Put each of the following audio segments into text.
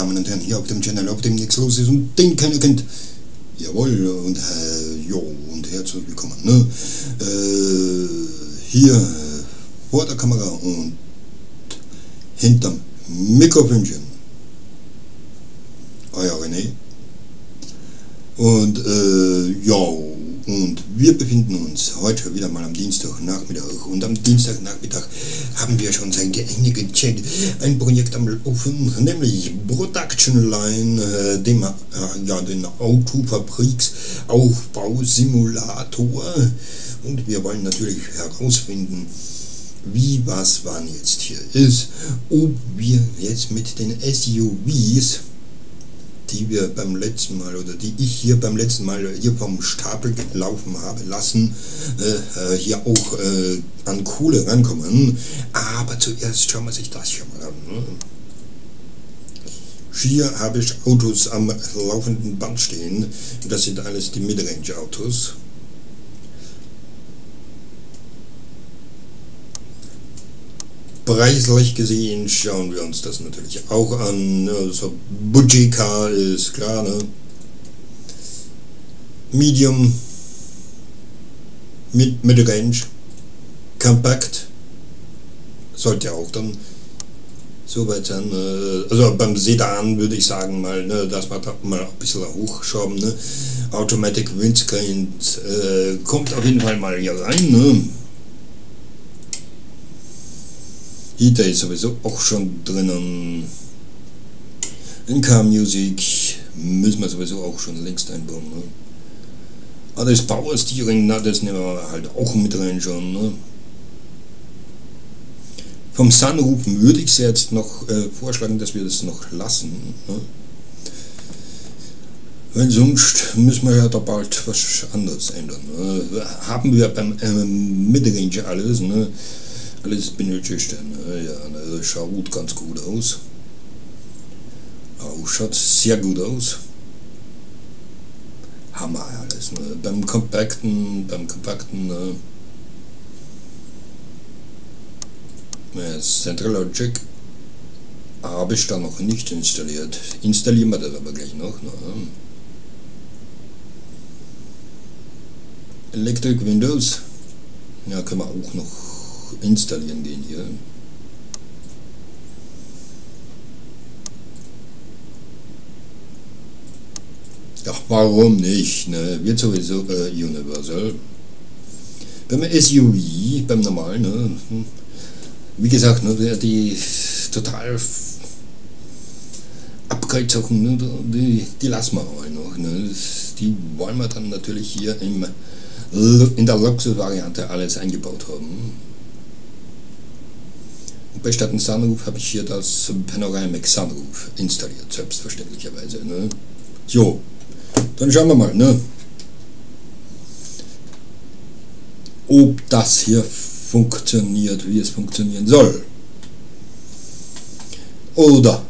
Damen und Herren, hier auf dem Channel, auf dem nichts los ist und den keiner kennt. Jawohl, und äh, jo, und herzlich willkommen. Ne? Äh, hier äh, vor der Kamera und hinterm Mikrofönchen. Euer René. Und äh, ja, und wir befinden uns heute wieder mal am Dienstagnachmittag. Und am Dienstagnachmittag haben wir schon seit einiger Zeit ein Projekt am Laufen, nämlich Production Line, äh, dem, äh, ja, den Autofabriksaufbausimulator. Und wir wollen natürlich herausfinden, wie was wann jetzt hier ist, ob wir jetzt mit den SUVs die wir beim letzten Mal oder die ich hier beim letzten Mal hier vom Stapel gelaufen habe lassen, äh, äh, hier auch äh, an Kohle rankommen. Aber zuerst schauen wir sich das hier mal an. Ne? Hier habe ich Autos am laufenden Band stehen. Das sind alles die Midrange-Autos. Preislich gesehen schauen wir uns das natürlich auch an. Also Budget-Car ist klar, ne? Medium, mit Mid-Range, Compact, sollte auch dann so weit sein. Ne? Also beim Sedan würde ich sagen mal, ne, dass man da mal ein bisschen hochschrauben. Ne? Automatic Windscreen äh, kommt auf jeden Fall mal hier rein. Ne? Heater ist sowieso auch schon drinnen. In Car Music müssen wir sowieso auch schon längst einbauen. Ne? Aber das Power Steering, na, das nehmen wir halt auch mit rein schon. Ne? Vom Sunroof würde ich es jetzt noch äh, vorschlagen, dass wir das noch lassen. Ne? Weil sonst müssen wir ja da bald was anderes ändern. Ne? Haben wir beim äh, Midrange alles. Ne? Alles benötigt. Ne? Ja, ne, schaut ganz gut aus. Auch schaut sehr gut aus. Hammer alles. Ne? Beim kompakten, beim kompakten ne? Central Logic habe ich da noch nicht installiert. Installieren wir das aber gleich noch. Ne? Electric Windows. Ja, können wir auch noch installieren gehen hier. Ja, warum nicht? Ne? Wird sowieso äh, Universal. Beim SUV, beim normalen, ne? wie gesagt, ne, die total Upgrade-Sachen, ne, die, die lassen wir mal noch. Ne? Die wollen wir dann natürlich hier im, in der Luxus-Variante alles eingebaut haben. Bei statt einem Sunroof habe ich hier das Panoramic Sunroof installiert, selbstverständlicherweise. Ne? Jo, dann schauen wir mal, ne? ob das hier funktioniert, wie es funktionieren soll. Oder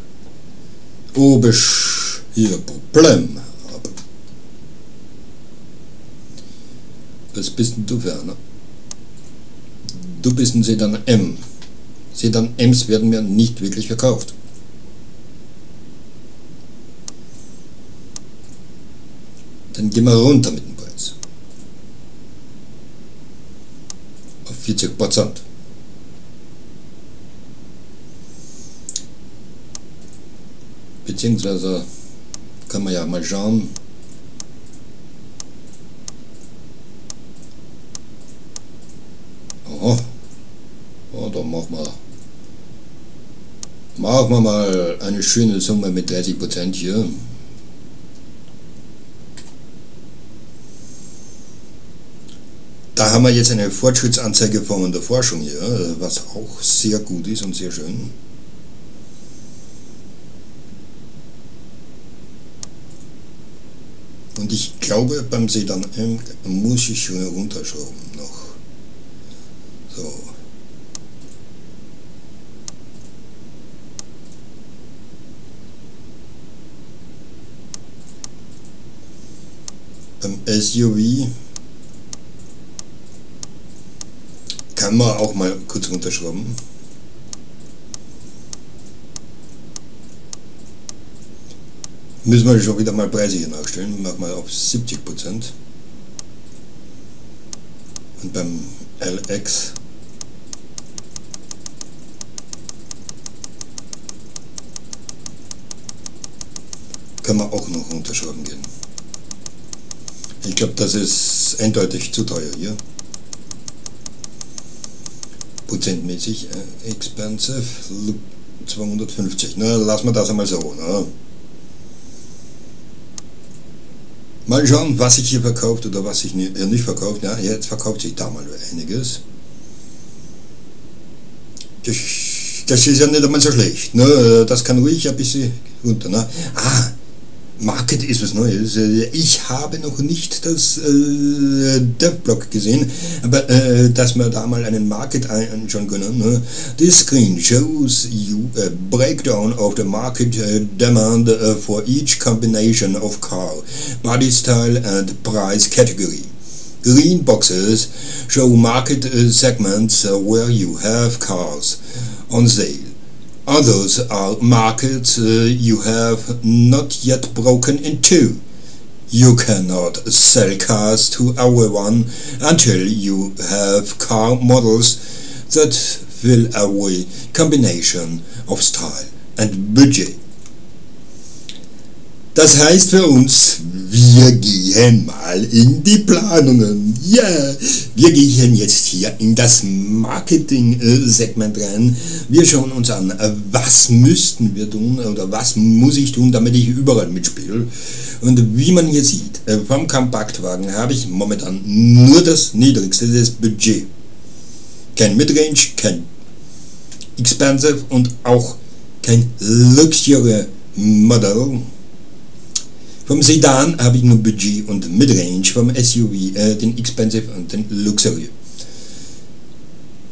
ob ich hier Problem habe. Was bist denn du für einer? Du bist ein Sedan M. Sedan Ms werden mir nicht wirklich verkauft. Dann gehen wir runter mit dem Preis. Auf 40 Prozent. Beziehungsweise kann man ja mal schauen, Oh, oh da machen wir Machen wir mal eine schöne Summe mit 30% hier. Da haben wir jetzt eine Fortschrittsanzeige von der Forschung hier, was auch sehr gut ist und sehr schön. Und ich glaube, beim Sedan M muss ich schon runterschrauben noch. So. SUV kann man auch mal kurz runterschrauben. Müssen wir schon wieder mal Preise hier nachstellen. Mach mal auf 70%. Und beim LX kann man auch noch runterschrauben gehen. Ich glaube, das ist eindeutig zu teuer hier. Prozentmäßig äh, expensive 250. Na, lassen wir das einmal so. Ne? Mal schauen, was sich hier verkauft oder was sich nicht, äh, nicht verkauft. Ja, jetzt verkauft sich da mal einiges. Das, das ist ja nicht einmal so schlecht. Ne? Das kann ruhig ein bisschen runter. Ne? Ah, Market ist was Neues. Äh, ich habe noch nicht das äh, DevBlog gesehen, aber äh, dass wir da mal einen Market anschauen können. Ne? This screen shows you a breakdown of the market uh, demand uh, for each combination of car, body style and price category. Green boxes show market segments where you have cars on sale. Others are markets uh, you have not yet broken into. You cannot sell cars to everyone until you have car models that fill a combination of style and budget. Das heißt für uns, wir gehen mal in die Planungen. Ja, yeah. wir gehen jetzt hier in das Marketing-Segment rein. Wir schauen uns an, was müssten wir tun oder was muss ich tun, damit ich überall mitspiele. Und wie man hier sieht, äh, vom Kompaktwagen habe ich momentan nur das niedrigste, das Budget. Kein Midrange, kein Expensive und auch kein Luxury Model. Vom Sedan habe ich nur Budget und Midrange, vom SUV äh, den Expensive und den Luxury.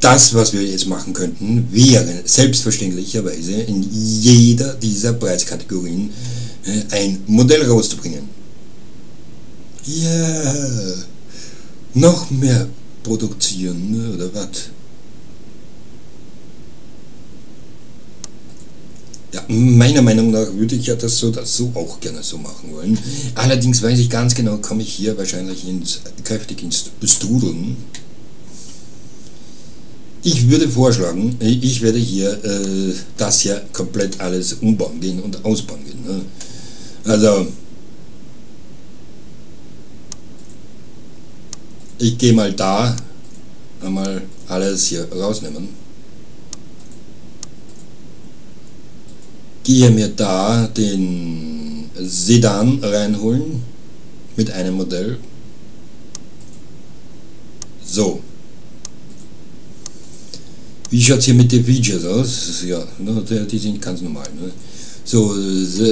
Das, was wir jetzt machen könnten, wäre selbstverständlicherweise in jeder dieser Preiskategorien äh, ein Modell rauszubringen. Ja, noch mehr produzieren oder was? Ja, meiner Meinung nach würde ich ja das so, das so auch gerne so machen wollen. Allerdings weiß ich ganz genau, komme ich hier wahrscheinlich ins, kräftig ins Strudeln. Ich würde vorschlagen, ich werde hier äh, das hier komplett alles umbauen gehen und ausbauen gehen. Ne? Also, ich gehe mal da einmal alles hier rausnehmen. Gehe mir da den Sedan reinholen mit einem Modell. So. Wie schaut es hier mit den Features aus? Ja, ne, die sind ganz normal. Ne? So,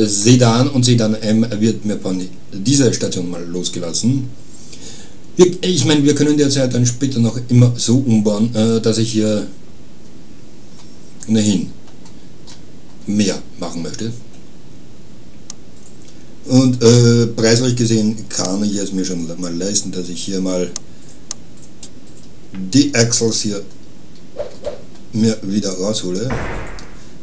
Sedan und Sedan M wird mir von dieser Station mal losgelassen. Ich meine, wir können derzeit dann später noch immer so umbauen, äh, dass ich hier ohnehin mehr machen möchte. Und äh, preislich gesehen kann ich es mir schon mal leisten, dass ich hier mal die Axles hier mir wieder raushole.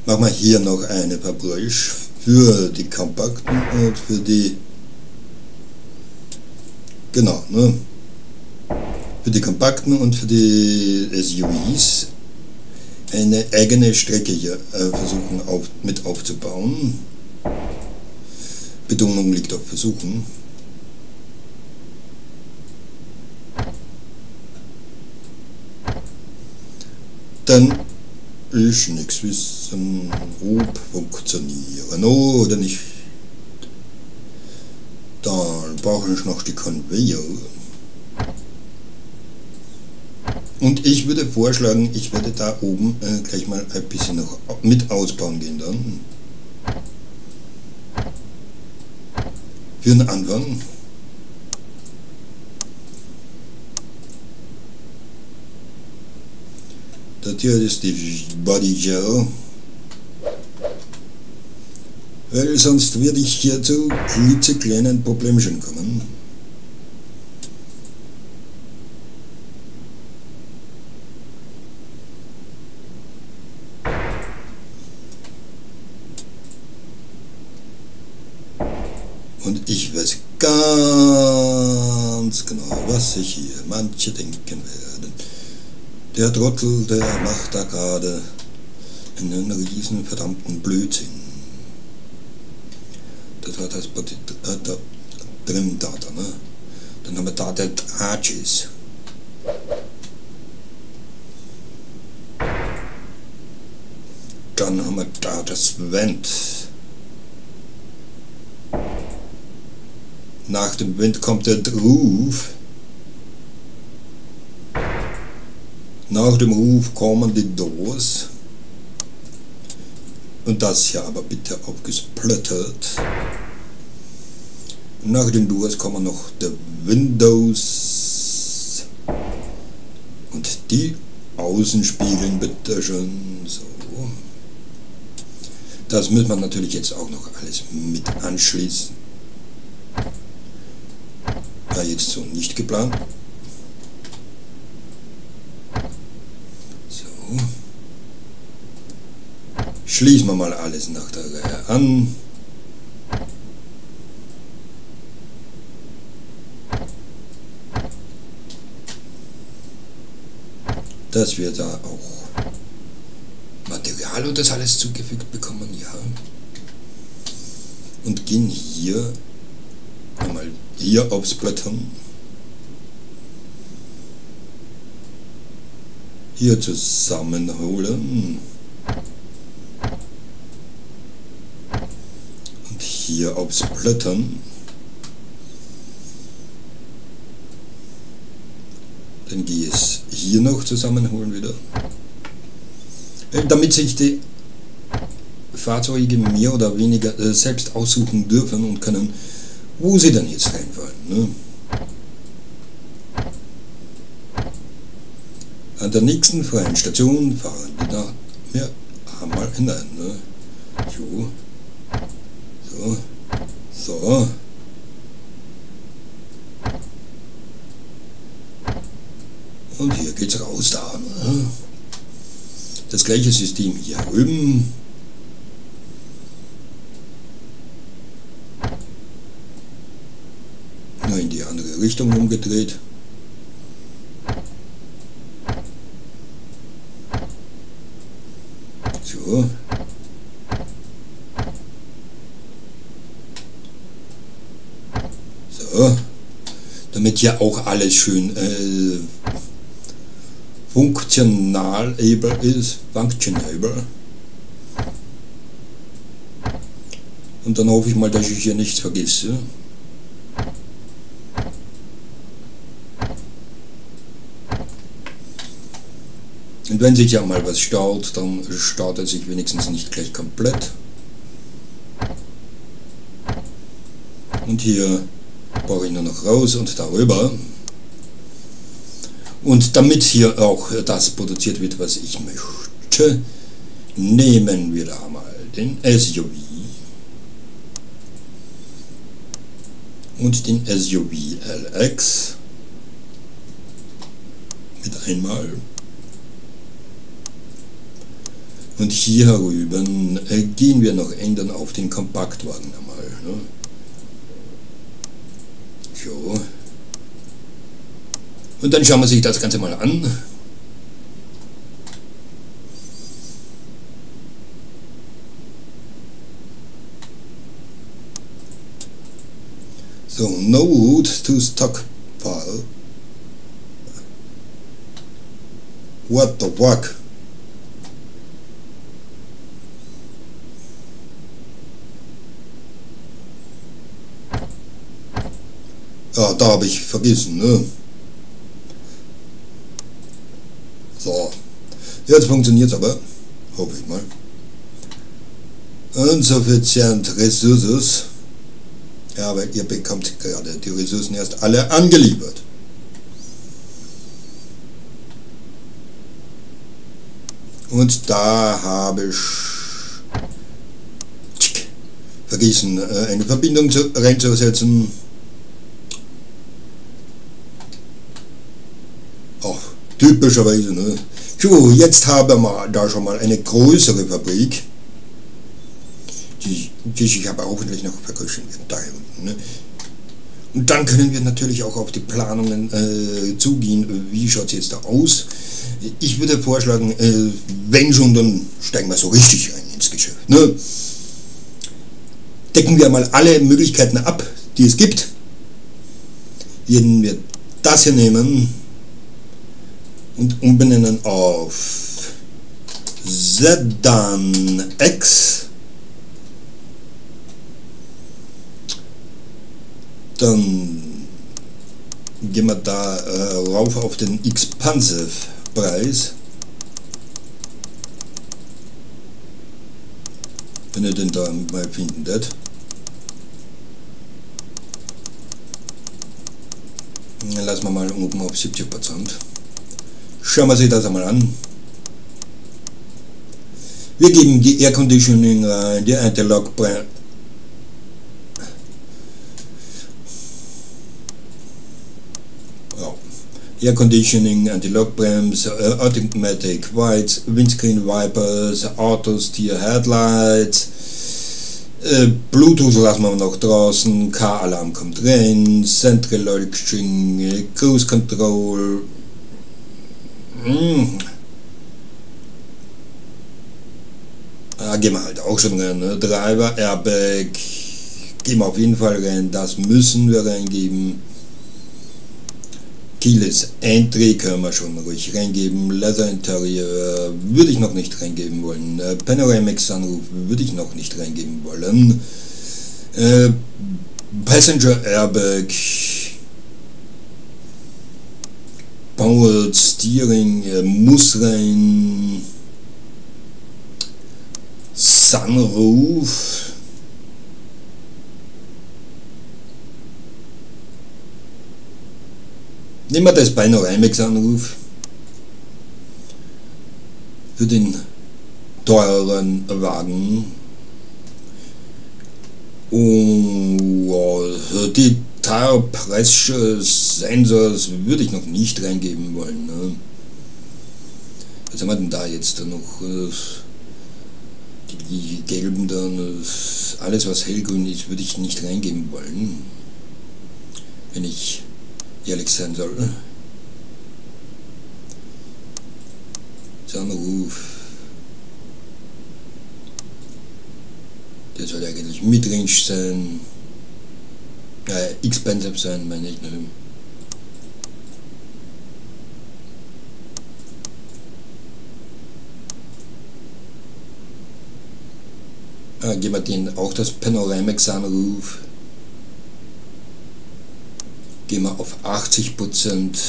Machen wir hier noch eine Publish für die kompakten und für die genau, ne? Für die kompakten und für die SUVs eine eigene Strecke hier äh, versuchen auf, mit aufzubauen. Betonung liegt auf versuchen. Dann ist nichts wissen, ob funktionieren oder nicht. Dann brauche ich noch die Conveyor. Und ich würde vorschlagen, ich werde da oben äh, gleich mal ein bisschen noch mit ausbauen gehen dann. Für den Anfang. Das hier ist die Body Gel. Weil sonst werde ich hier zu klitzekleinen Problemchen kommen. Und ich weiß genau, was sich hier manche denken werden. Der Trottel, der macht da gerade einen riesen verdammten Blödsinn. Das war das äh, da, drin da, ne? Dann haben wir da der Arches. Dann haben wir da das Vent. Nach dem Wind kommt der Ruf. Nach dem Ruf kommen die Doors. Und das hier aber bitte aufgesplittert. Nach dem Doors kommen noch der Windows. Und die Außenspiegeln bitte schön. So. Das muss man natürlich jetzt auch noch alles mit anschließen. Jetzt so nicht geplant. So. Schließen wir mal alles nach der Reihe an. Dass wir da auch Material und das alles zugefügt bekommen, ja. Und gehen hier hier aufs Blättern. Hier zusammenholen. Und hier aufs Blättern. Dann gehe ich es hier noch zusammenholen wieder. Äh, damit sich die Fahrzeuge mehr oder weniger äh, selbst aussuchen dürfen und können, wo sie dann jetzt rein wollen. Ne? An der nächsten freien Station fahren die da mehr einmal hinein. Ne? So. So. So. Und hier geht's raus da. Ne? Das gleiche System hier drüben. Nur in die andere Richtung umgedreht. So. So. Damit hier auch alles schön äh, funktional ist, functionable. Und dann hoffe ich mal, dass ich hier nichts vergesse. Wenn sich ja mal was staut, dann staut er sich wenigstens nicht gleich komplett. Und hier brauche ich nur noch raus und darüber. Und damit hier auch das produziert wird, was ich möchte, nehmen wir da mal den SUV und den SUV LX mit einmal. Und hier herüben äh, gehen wir noch ändern auf den Kompaktwagen einmal. Ne? So. Und dann schauen wir sich das Ganze mal an. So, no wood to stockpile. What the fuck? Ja, da habe ich vergessen, ne? So, jetzt funktioniert es aber, hoffe ich mal. Insufficient Ressources. Ja, aber ihr bekommt gerade die Ressourcen erst alle angeliefert. Und da habe ich vergessen, äh, eine Verbindung zu, reinzusetzen. Typischerweise, ne? So, jetzt haben wir da schon mal eine größere Fabrik. Die Ich habe hoffentlich noch vergrößern da unten. Ne? Und dann können wir natürlich auch auf die Planungen äh, zugehen. Wie schaut es jetzt da aus? Ich würde vorschlagen, äh, wenn schon, dann steigen wir so richtig rein ins Geschäft. Ne? Decken wir mal alle Möglichkeiten ab, die es gibt. Werden wir das hier nehmen und umbenennen auf Sedan X. Dann gehen wir da äh, rauf auf den Expansive Preis. Wenn ihr den da mal findet. Lassen wir mal oben auf 70%. Schauen wir sich das einmal an. Wir geben die Air Conditioning rein, die Anti-Lock Air Conditioning, Anti-Lock Bremse, uh, Automatic Whites, Windscreen Wipers, Auto Steer Headlights, äh, Bluetooth lassen wir noch draußen, Car-Alarm kommt rein, Central Leuchtstring, Cruise Control. Hm. Da gehen wir halt auch schon rein. Ne? Driver, Airbag, gehen wir auf jeden Fall rein, das müssen wir reingeben. Keyless Entry können wir schon ruhig reingeben. Leather Interior würde ich noch nicht reingeben wollen. Äh, Panoramic Sunroof würde ich noch nicht reingeben wollen. Äh, Passenger Airbag. Powered Steering äh, muss rein. Sunroof Nehmen wir das Panoramics-Anruf für den teureren Wagen. Und die Tire Pressure Sensors würde ich noch nicht reingeben wollen. Ne? Was haben wir denn da jetzt da noch? Die, die gelben dann, alles was hellgrün ist, würde ich nicht reingeben wollen. Wenn ich ehrlich sein soll. Sunroof. Der soll eigentlich Midrange sein. Äh, expensive sein, meine ich. Ne? Äh, geben wir den auch das Panoramic Sunroof gehen wir auf 80 Prozent.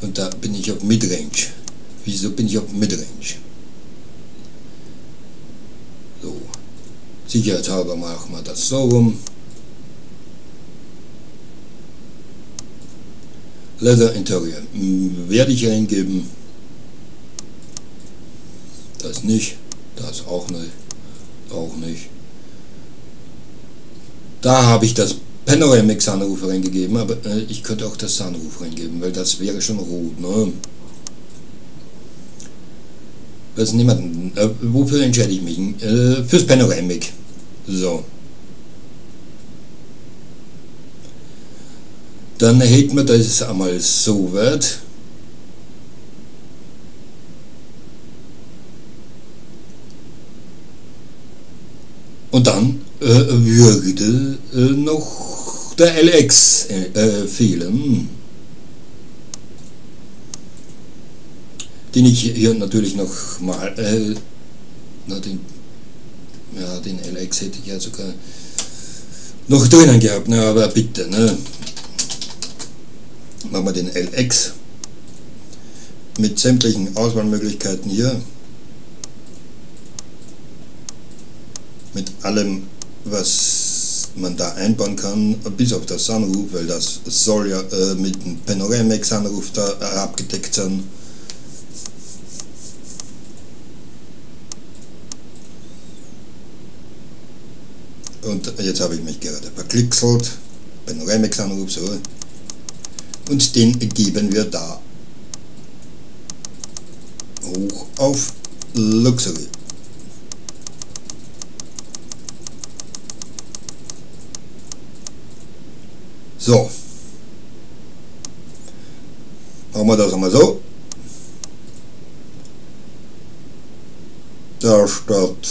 Und da bin ich auf Midrange. Wieso bin ich auf Midrange? So. Sicherheitshalber machen wir das so rum. Leather Interior werde ich eingeben. Das nicht. Das auch nicht. Auch nicht. Da habe ich das Panoramic Sunroof reingegeben, aber äh, ich könnte auch das Sunroof reingeben, weil das wäre schon rot. Ne? Was niemanden. Äh, wofür entscheide ich mich? Äh, fürs Panoramic. So. Dann hält man das einmal so weit. Und dann äh, würde äh, noch der LX äh, fehlen, den ich hier natürlich noch mal, äh, na, den, ja, den LX hätte ich ja sogar noch drinnen gehabt, ne, aber bitte, ne, machen wir den LX mit sämtlichen Auswahlmöglichkeiten hier. mit allem, was man da einbauen kann, bis auf das Sunroof, weil das soll ja äh, mit dem Panoramic Sunroof da abgedeckt sein. Und jetzt habe ich mich gerade verklickselt, Panoramic Sunroof, so. Und den geben wir da hoch auf Luxury. So. Machen wir das einmal so. Der Start.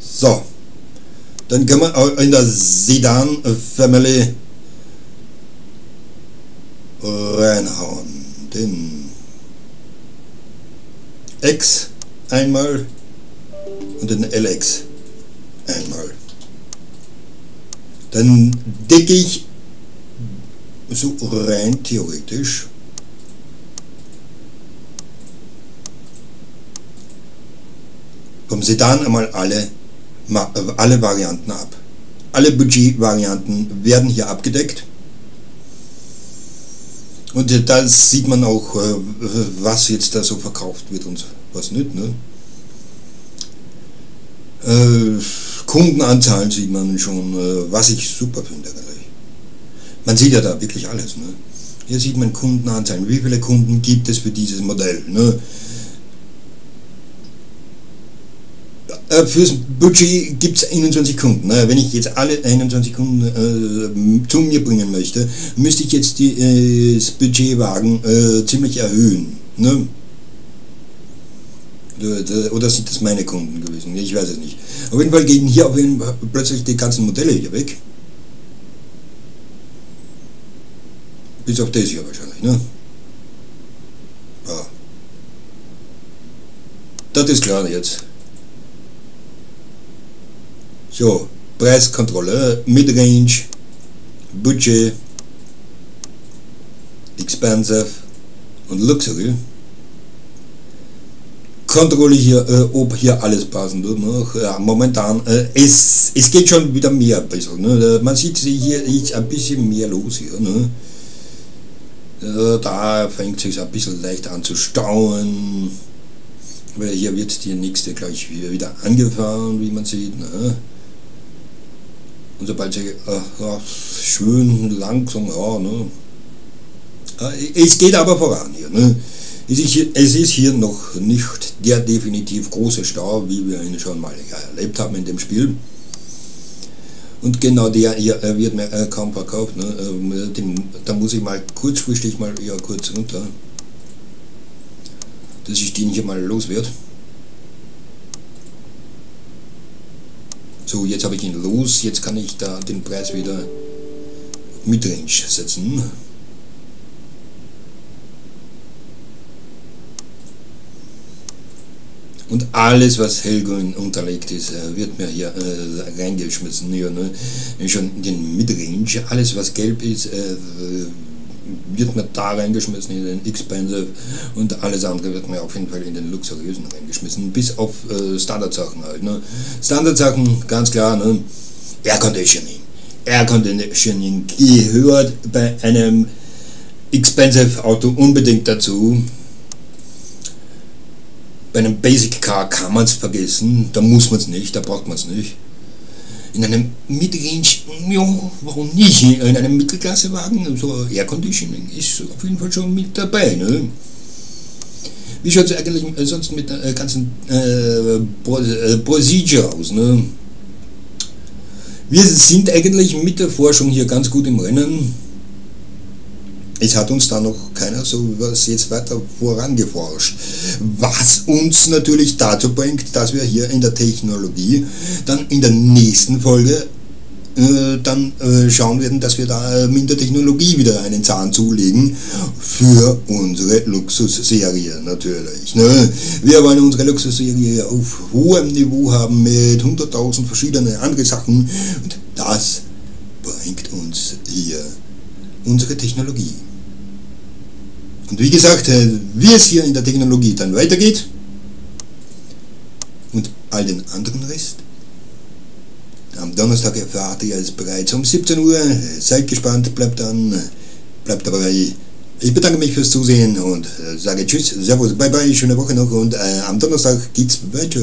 So. Dann können wir in der Sedan Family reinhauen. Den X einmal und den LX einmal. Dann decke ich so rein theoretisch vom Sedan einmal alle, alle Varianten ab. Alle Budgetvarianten werden hier abgedeckt. Und da sieht man auch, äh, was jetzt da so verkauft wird und was nicht. Ne? Äh, Kundenanzahlen sieht man schon, äh, was ich super finde. Man sieht ja da wirklich alles. Ne? Hier sieht man Kundenanzahlen. Wie viele Kunden gibt es für dieses Modell? Ne? Äh, fürs Budget gibt es 21 Kunden. Wenn ich jetzt alle 21 Kunden äh, zu mir bringen möchte, müsste ich jetzt die, äh, das Budgetwagen äh, ziemlich erhöhen. Ne? Oder sind das meine Kunden gewesen? Ich weiß es nicht. Auf jeden Fall gehen hier auf jeden Fall plötzlich die ganzen Modelle hier weg. Bis auf das hier wahrscheinlich, ne? Ja. Das ist klar jetzt. So, Preiskontrolle, Midrange, Budget, Expensive und Luxury. Kontrolle hier, äh, ob hier alles passen wird. Ne? Ja, momentan, äh, es, es geht schon wieder mehr ein bisschen. Ne? Man sieht hier ist ein bisschen mehr los hier. Ne? Äh, da fängt es sich ein bisschen leicht an zu stauen. Weil hier wird die nächste gleich wieder angefahren, wie man sieht. Ne? Und sobald sie äh, ja, schön langsam, ja, ne? Es geht aber voran hier. Ne? Es ist, hier, noch nicht der definitiv große Stau, wie wir ihn schon mal erlebt haben in dem Spiel. Und genau der hier wird mir äh, kaum verkauft. Ne? Ähm, da muss ich mal kurzfristig mal ja, kurz runter, dass ich den hier mal los wird. So, jetzt habe ich ihn los, jetzt kann ich da den Preis wieder mit Range setzen. Und alles, was hellgrün unterlegt ist, äh, wird mir hier äh, reingeschmissen. Hier, ne? Schon den Midrange, alles was gelb ist, äh, wird mir da reingeschmissen in den Expensive und alles andere wird mir auf jeden Fall in den luxuriösen reingeschmissen, bis auf äh, Standardsachen halt. Ne? Standardsachen, ganz klar, ne? Air Conditioning. Air Conditioning gehört bei einem Expensive Auto unbedingt dazu. Bei einem Basic Car kann man es vergessen, da muss man es nicht, da braucht man es nicht in einem Midrange, ja, warum nicht? In einem Mittelklassewagen, so Air Conditioning ist auf jeden Fall schon mit dabei. Ne? Wie schaut es eigentlich äh, sonst mit der äh, ganzen äh, äh, Procedure aus? Ne? Wir sind eigentlich mit der Forschung hier ganz gut im Rennen es hat uns da noch keiner so was jetzt weiter vorangeforscht. Was uns natürlich dazu bringt, dass wir hier in der Technologie dann in der nächsten Folge äh, dann äh, schauen werden, dass wir da in der Technologie wieder einen Zahn zulegen für unsere Luxusserie natürlich. Ne? Wir wollen unsere Luxusserie auf hohem Niveau haben mit 100.000 verschiedenen andere Sachen und das bringt uns hier unsere Technologie. Und wie gesagt, äh, wie es hier in der Technologie dann weitergeht und all den anderen Rest, am Donnerstag erfahrt ihr es bereits um 17 Uhr. Seid gespannt, bleibt dann, bleibt dabei. Ich bedanke mich fürs Zusehen und äh, sage Tschüss, Servus, Bye Bye, schöne Woche noch und äh, am Donnerstag geht's weiter.